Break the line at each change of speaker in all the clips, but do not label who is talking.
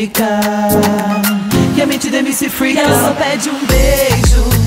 ficar. E a mente de MC Freak, ela só pede um beijo.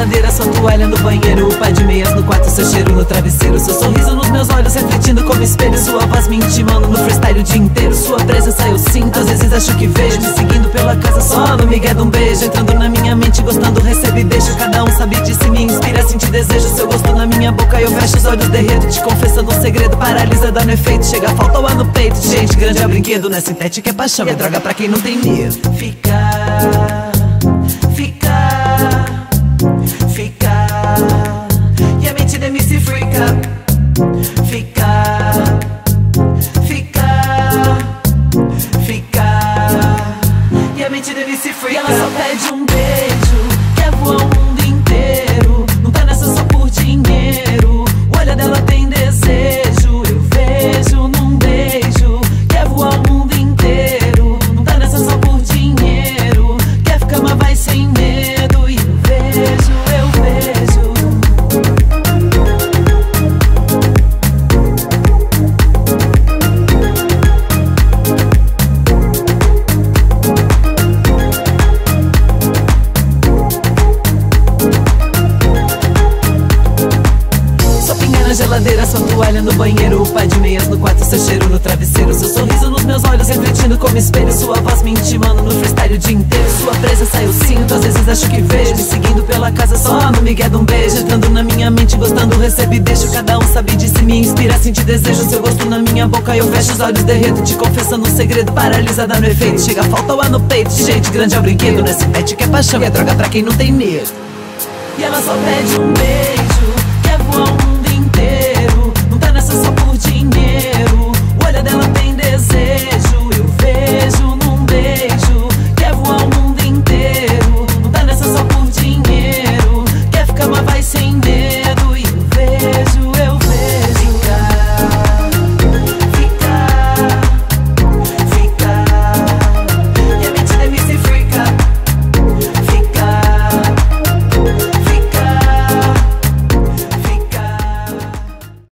Geladeira, sua toalha no banheiro. O pai de meias no quarto, seu cheiro no travesseiro. Seu sorriso nos meus olhos, refletindo como espelho. Sua voz me intimando no freestyle o dia inteiro. Sua presença eu sinto, às vezes acho que vejo. Me seguindo pela casa só no migué de um beijo. Entrando na minha mente, gostando, recebo e deixo. Cada um sabe disso e me inspira, sentir desejo. Seu gosto na minha boca, eu fecho os olhos, derreto. Te confessando um segredo, paralisa, dando efeito. Chega, falta o ar no peito. Gente, grande é brinquedo, não é sintética, é paixão. É droga pra quem não tem medo. Ficar, sua toalha no banheiro O pai de meias no quarto, seu cheiro no travesseiro Seu sorriso nos meus olhos, refletindo como espelho Sua voz me intimando no freestyle o dia inteiro. Sua presença eu sinto, às vezes acho que vejo Me seguindo pela casa só no migué de um beijo Entrando na minha mente, gostando, recebo e deixo Cada um sabe disso me inspira, sentir desejo Seu gosto na minha boca, eu fecho os olhos, derreto Te confessando um segredo, paralisada no efeito Chega, falta o ar no peito, gente, grande é o brinquedo Não é sintética, é paixão, e é droga pra quem não tem medo. E ela só pede um beijo entender.